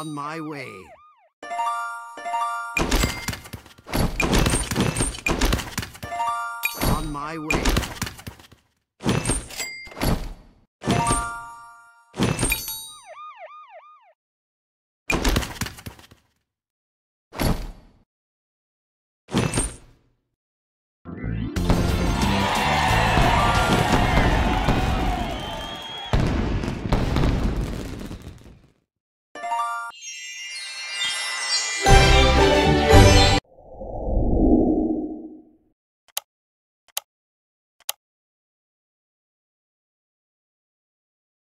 On my way. On my way.